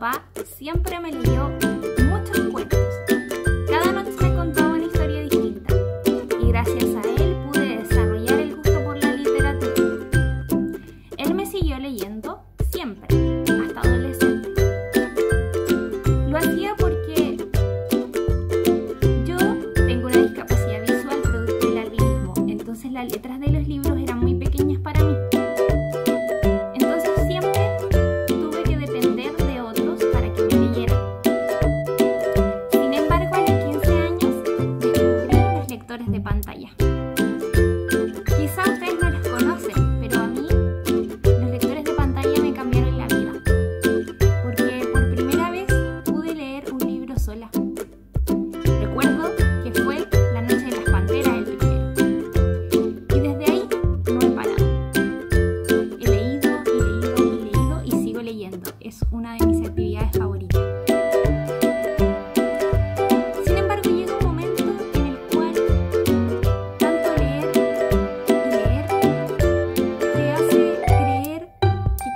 papá siempre me leyó muchos cuentos. Cada noche me contaba una historia distinta y gracias a él pude desarrollar el gusto por la literatura. Él me siguió leyendo siempre, hasta adolescente. Lo hacía porque yo tengo una discapacidad visual producto del albinismo, entonces las letras de los pantalla.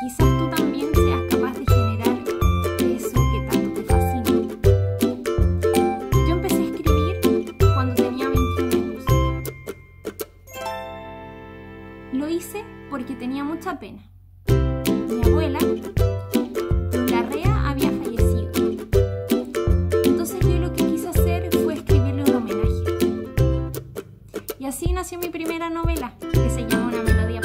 Quizás tú también seas capaz de generar eso que tanto te fascina. Yo empecé a escribir cuando tenía 21 años. Lo hice porque tenía mucha pena. Mi abuela, Larrea, había fallecido. Entonces yo lo que quise hacer fue escribirle un homenaje. Y así nació mi primera novela, que se llama Una melodía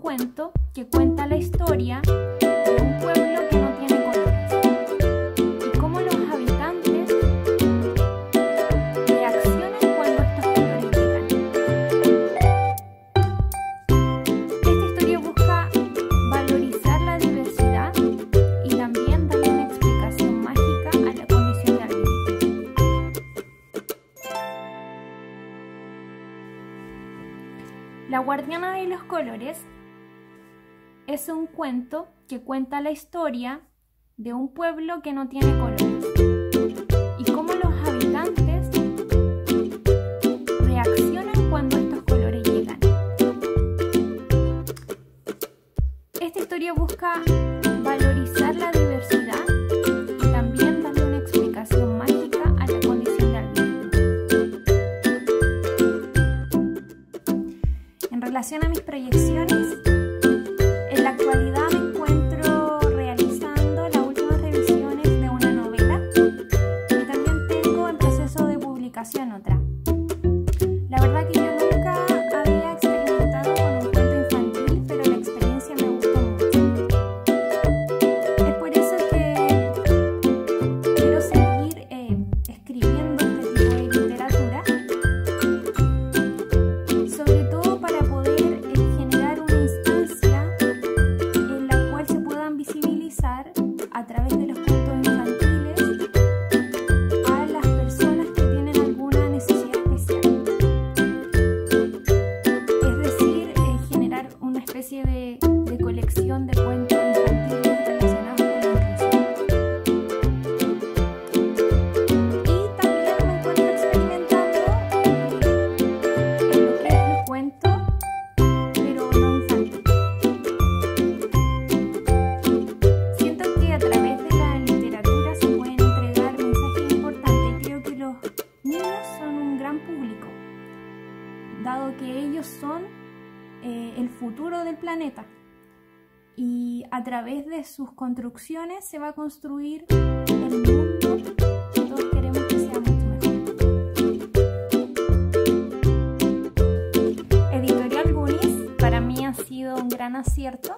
cuento que cuenta la historia de un pueblo que no tiene colores y cómo los habitantes reaccionan cuando estos colores llegan. Esta historia busca valorizar la diversidad y también darle una explicación mágica a la condición de albinismo. La guardiana de los colores es un cuento que cuenta la historia de un pueblo que no tiene colores y cómo los habitantes reaccionan cuando estos colores llegan. Esta historia busca dado que ellos son eh, el futuro del planeta. Y a través de sus construcciones se va a construir el mundo que todos queremos que sea mucho mejor. Editorial Goonies para mí ha sido un gran acierto.